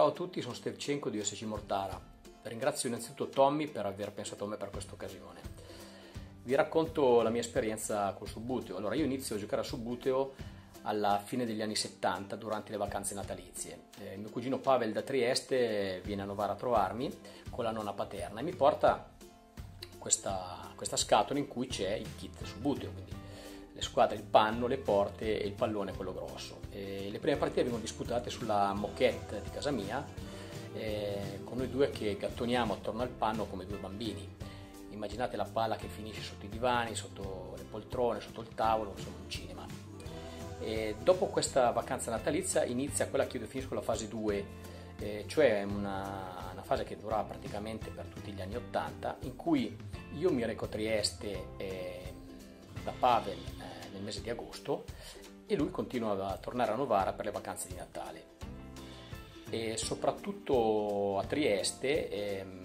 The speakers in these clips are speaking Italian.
Ciao a tutti, sono Stevchenko di OSC Mortara. Ringrazio innanzitutto Tommy per aver pensato a me per questa occasione. Vi racconto la mia esperienza col Subbuteo. Allora, io inizio a giocare a Subbuteo alla fine degli anni 70 durante le vacanze natalizie. Eh, mio cugino Pavel da Trieste viene a Novara a trovarmi con la nonna paterna e mi porta questa, questa scatola in cui c'è il kit Subbuteo, quindi squadre, il panno, le porte e il pallone, quello grosso. E le prime partite vengono disputate sulla moquette di casa mia, eh, con noi due che gattoniamo attorno al panno come due bambini. Immaginate la palla che finisce sotto i divani, sotto le poltrone, sotto il tavolo, insomma un cinema. E dopo questa vacanza natalizia inizia quella che io definisco la fase 2, eh, cioè una, una, fase che durava praticamente per tutti gli anni 80, in cui io mi reco a Trieste eh, da Pavel nel mese di agosto e lui continua a tornare a Novara per le vacanze di Natale. E soprattutto a Trieste ehm,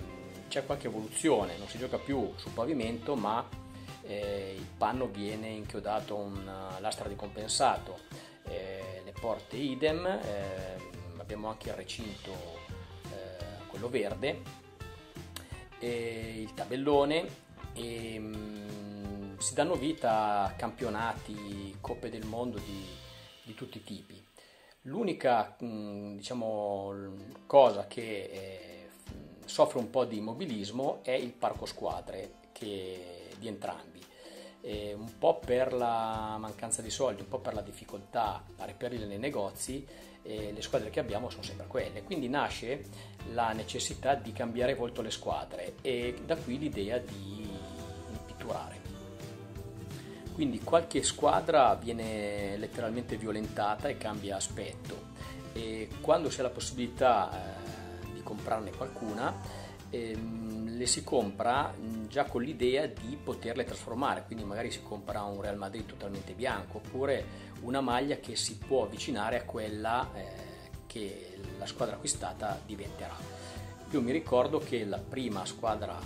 c'è qualche evoluzione, non si gioca più sul pavimento ma eh, il panno viene inchiodato a una lastra di compensato, eh, le porte idem, eh, abbiamo anche il recinto, eh, quello verde, il tabellone e ehm, si danno vita a campionati, coppe del mondo di, di tutti i tipi. L'unica diciamo, cosa che eh, soffre un po' di immobilismo è il parco squadre che, di entrambi. Eh, un po' per la mancanza di soldi, un po' per la difficoltà a reperirle nei negozi, eh, le squadre che abbiamo sono sempre quelle. Quindi nasce la necessità di cambiare volto le squadre e da qui l'idea di pitturare. Quindi qualche squadra viene letteralmente violentata e cambia aspetto e quando si ha la possibilità eh, di comprarne qualcuna ehm, le si compra già con l'idea di poterle trasformare, quindi magari si compra un Real Madrid totalmente bianco oppure una maglia che si può avvicinare a quella eh, che la squadra acquistata diventerà. Io mi ricordo che la prima squadra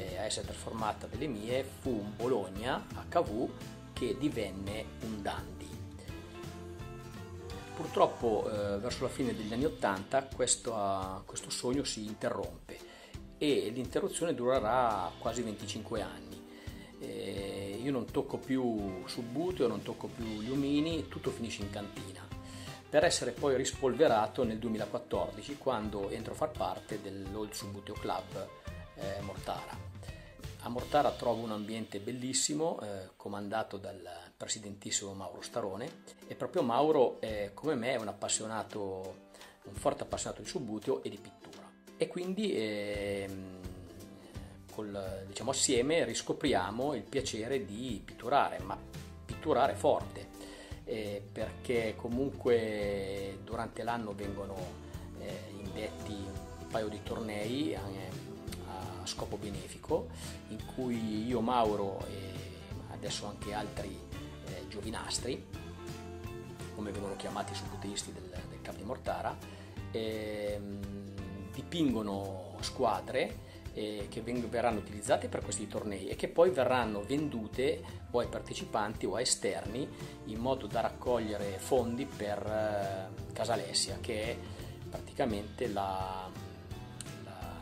eh, a essere trasformata delle mie fu un Bologna HV che divenne un dandy. Purtroppo eh, verso la fine degli anni Ottanta questo, questo sogno si interrompe e l'interruzione durerà quasi 25 anni. Eh, io non tocco più Subbuteo, non tocco più gli omini, tutto finisce in cantina per essere poi rispolverato nel 2014 quando entro a far parte dell'Old Subbuteo Club eh, Mortara. A Mortara trovo un ambiente bellissimo, eh, comandato dal presidentissimo Mauro Starone e proprio Mauro, eh, come me, è un appassionato, un forte appassionato di subbuteo e di pittura. E quindi eh, col, diciamo, assieme riscopriamo il piacere di pitturare, ma pitturare forte, eh, perché comunque durante l'anno vengono eh, indetti un paio di tornei eh, scopo benefico in cui io, Mauro e adesso anche altri eh, giovinastri, come vengono chiamati i subbuteisti del, del Cap di Mortara, ehm, dipingono squadre eh, che veng- verranno utilizzate per questi tornei e che poi verranno vendute o ai partecipanti o a esterni in modo da raccogliere fondi per eh, Casalessia che è praticamente la,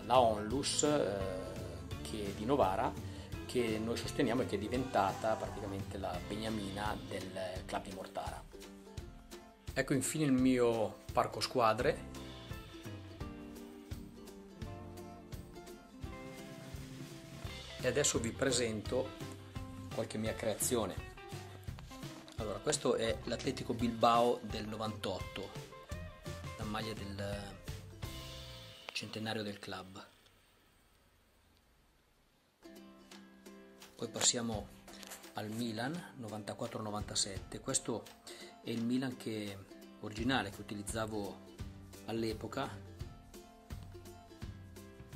la, onlus eh, che, di Novara che noi sosteniamo e che è diventata praticamente la beniamina del club di Mortara. Ecco infine il mio parco squadre. E adesso vi presento qualche mia creazione. Allora, questo è l'Atletico Bilbao del 98, la maglia del centenario del club. Poi passiamo al Milan 94-97. Questo è il Milan che, originale che utilizzavo all'epoca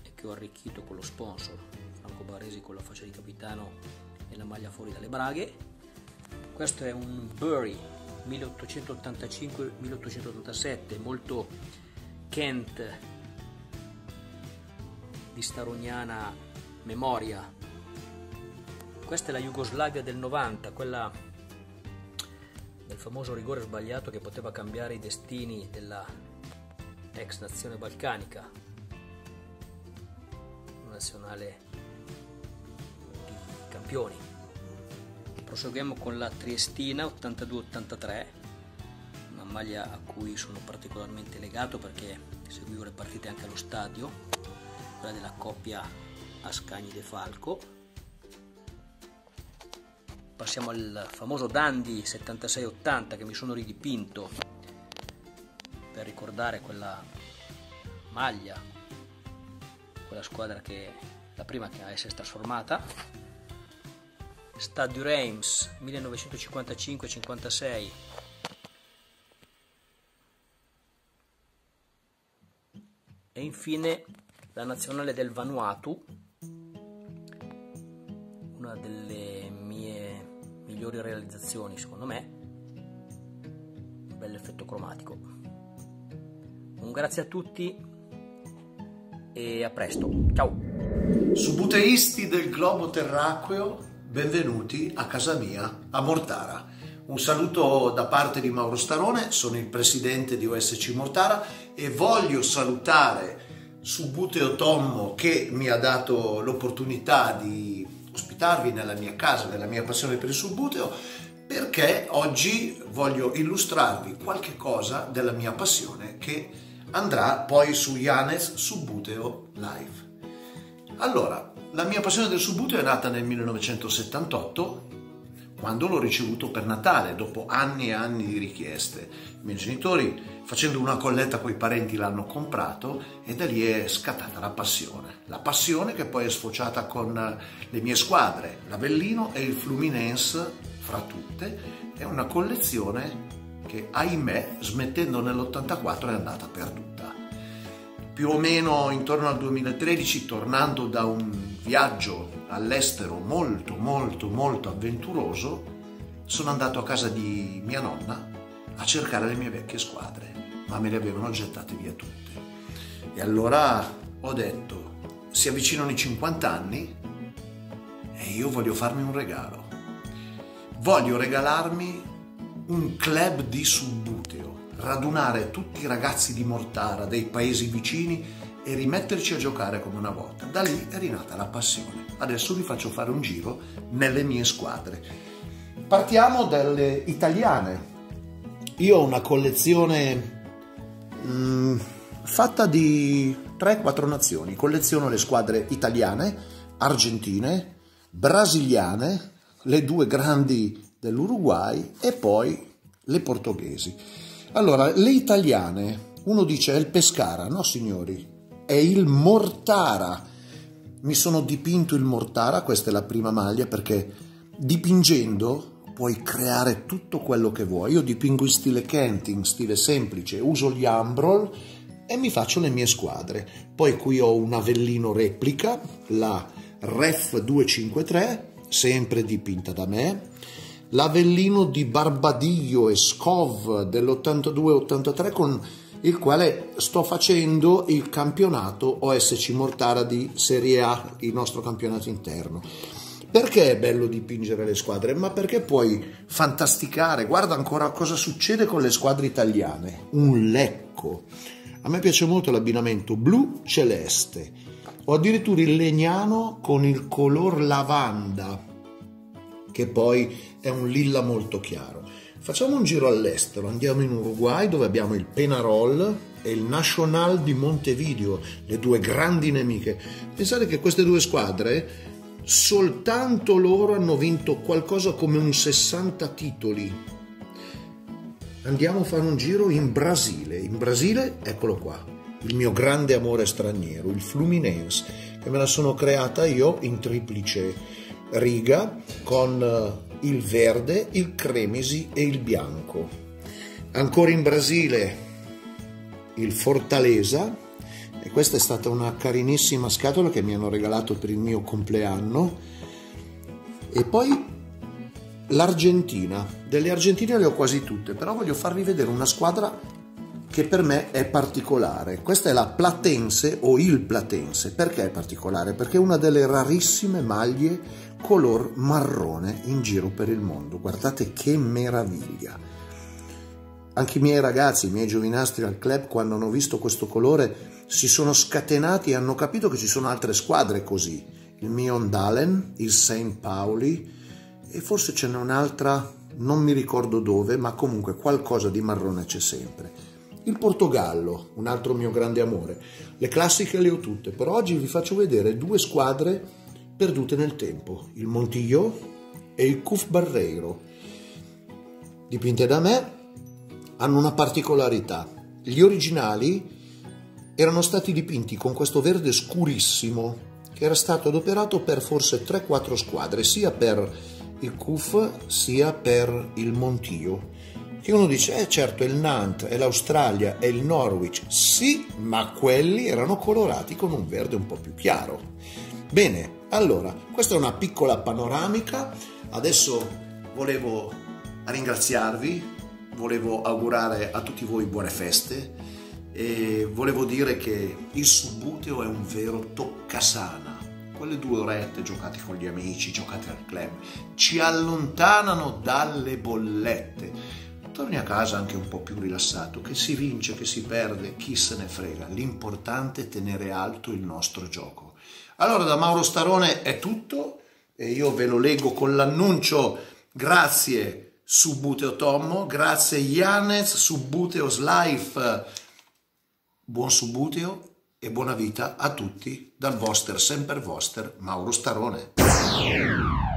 e che ho arricchito con lo sponsor Franco Baresi con la faccia di capitano e la maglia fuori dalle braghe. Questo è un Bury 1885-1887, molto Kent di starognana memoria. Questa è la Jugoslavia del 90, quella del famoso rigore sbagliato che poteva cambiare i destini della, ex nazione balcanica, nazionale di campioni. Proseguiamo con la Triestina 82-83, una maglia a cui sono particolarmente legato perché seguivo le partite anche allo stadio, quella della coppia Ascagni De Falco. Passiamo al famoso Dandy 76-80 che mi sono ridipinto per ricordare quella maglia, quella squadra che la prima che a essere trasformata. Stadio Reims 1955-56 e infine la nazionale del Vanuatu, una delle mie migliori realizzazioni secondo me, un bel effetto cromatico. Un grazie a tutti e a presto, ciao! Subuteisti del globo terracqueo, benvenuti a casa mia, a Mortara. Un saluto da parte di Mauro Starone, sono il presidente di OSC Mortara e voglio salutare Subuteo Tommo che mi ha dato l'opportunità di ospitarvi nella mia casa, nella mia passione per il Subuteo, perché oggi voglio illustrarvi qualche cosa della mia passione che andrà poi su Yanes Subuteo Live. Allora, la mia passione del Subuteo è nata nel 1978 quando l'ho ricevuto per Natale, dopo anni e anni di richieste. I miei genitori, facendo una colletta con i parenti, l'hanno comprato e da lì è scattata la passione. La passione che poi è sfociata con le mie squadre, l'Avellino e il Fluminense, fra tutte. È una collezione che, ahimè, smettendo nell'84 è andata perduta. Più o meno intorno al 2013, tornando da un viaggio all'estero molto molto molto avventuroso, sono andato a casa di mia nonna a cercare le mie vecchie squadre, ma me le avevano gettate via tutte. E allora ho detto, si avvicinano i 50 anni e io voglio farmi un regalo. Voglio regalarmi un club di subbuteo, radunare tutti i ragazzi di Mortara, dei paesi vicini e rimetterci a giocare come una volta. Da lì è rinata la passione. Adesso vi faccio fare un giro nelle mie squadre. Partiamo dalle italiane. Io ho una collezione mh, mm, fatta di 3-4 nazioni. Colleziono le squadre italiane, argentine, brasiliane, le due grandi dell'Uruguay e poi le portoghesi. Allora, le italiane, uno dice è il Pescara, no signori, è il Mortara. Mi sono dipinto il Mortara, questa è la prima maglia perché dipingendo puoi creare tutto quello che vuoi. Io dipingo in stile Kenting, stile semplice, uso gli Ambrol e mi faccio le mie squadre. Poi qui ho un Avellino replica, la Ref 253, sempre dipinta da me. L'Avellino di Barbadiglio e Scov dell'82-83 con il quale sto facendo il campionato OSC Mortara di Serie A, il nostro campionato interno. Perché è bello dipingere le squadre? Ma perché puoi fantasticare, guarda ancora cosa succede con le squadre italiane. Un lecco. A me piace molto l'abbinamento blu-celeste. Ho addirittura il legnano con il color lavanda, che poi è un lilla molto chiaro. Facciamo un giro all'estero, andiamo in Uruguay dove abbiamo il Penarol e il Nacional di Montevideo, le due grandi nemiche. Pensate che queste due squadre, soltanto loro hanno vinto qualcosa come un 60 titoli. Andiamo a fare un giro in Brasile. In Brasile, eccolo qua, il mio grande amore straniero, il Fluminense, che me la sono creata io in triplice riga con il verde, il cremisi e il bianco. Ancora in Brasile il Fortaleza e questa è stata una carinissima scatola che mi hanno regalato per il mio compleanno e poi l'Argentina. Delle Argentine le ho quasi tutte, però voglio farvi vedere una squadra che per me è particolare. Questa è la Platense o il Platense. Perché è particolare? Perché è una delle rarissime maglie color marrone in giro per il mondo. Guardate che meraviglia! anche i miei ragazzi, i miei giovinastri al club, quando hanno visto questo colore, si sono scatenati e hanno capito che ci sono altre squadre così. Il Miondalen, il St. Pauli e forse ce n'è un'altra, non mi ricordo dove, ma comunque qualcosa di marrone c'è sempre. Il Portogallo, un altro mio grande amore. Le classiche le ho tutte, però oggi vi faccio vedere due squadre perdute nel tempo, il Montillo e il Cuf Barreiro. Dipinte da me, hanno una particolarità. Gli originali erano stati dipinti con questo verde scurissimo che era stato adoperato per forse 3-4 squadre, sia per il CUF sia per il Montillo. Che uno dice, eh certo, è il Nantes, è l'Australia, è il Norwich. Sì, ma quelli erano colorati con un verde un po' più chiaro. Bene, allora, questa è una piccola panoramica. Adesso volevo ringraziarvi volevo augurare a tutti voi buone feste e volevo dire che il subbuteo è un vero toccasana. Quelle due orette giocate con gli amici, giocate al club, ci allontanano dalle bollette. Torni a casa anche un po' più rilassato, che si vince, che si perde, chi se ne frega. L'importante è tenere alto il nostro gioco. Allora da Mauro Starone è tutto e io ve lo leggo con l'annuncio. Grazie Subbuteo Tommo, grazie Yanez, Subbuteos Life, buon Subbuteo e buona vita a tutti dal vostro sempre vostro Mauro Starone.